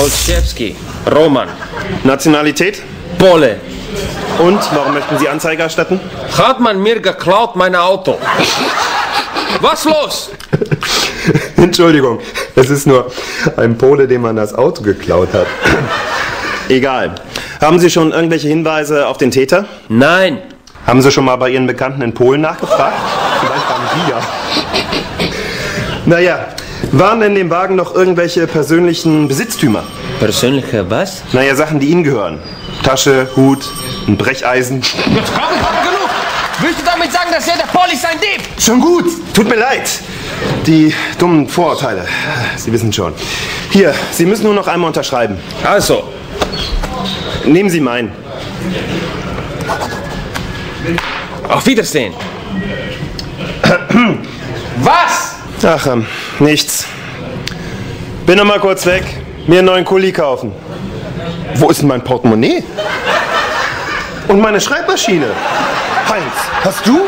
Olszewski, Roman, Nationalität? Pole. Und warum möchten Sie Anzeige erstatten? Hat man mir geklaut mein Auto? Was los? Entschuldigung, es ist nur ein Pole, dem man das Auto geklaut hat. Egal. Haben Sie schon irgendwelche Hinweise auf den Täter? Nein. Haben Sie schon mal bei Ihren Bekannten in Polen nachgefragt? Vielleicht haben Sie ja. Naja, waren in dem Wagen noch irgendwelche persönlichen Besitztümer? Persönliche was? Naja, Sachen, die Ihnen gehören. Tasche, Hut, ein Brecheisen. Jetzt komm, komm, genug! Willst du damit sagen, dass jeder Pol ist ein Dieb? Schon gut. Tut mir leid. Die dummen Vorurteile. Sie wissen schon. Hier, Sie müssen nur noch einmal unterschreiben. Also, Nehmen Sie meinen. auf Wiedersehen. Was? Ach, ähm, nichts. Bin noch mal kurz weg. Mir einen neuen Kuli kaufen. Wo ist denn mein Portemonnaie? Und meine Schreibmaschine? Heinz, hast du?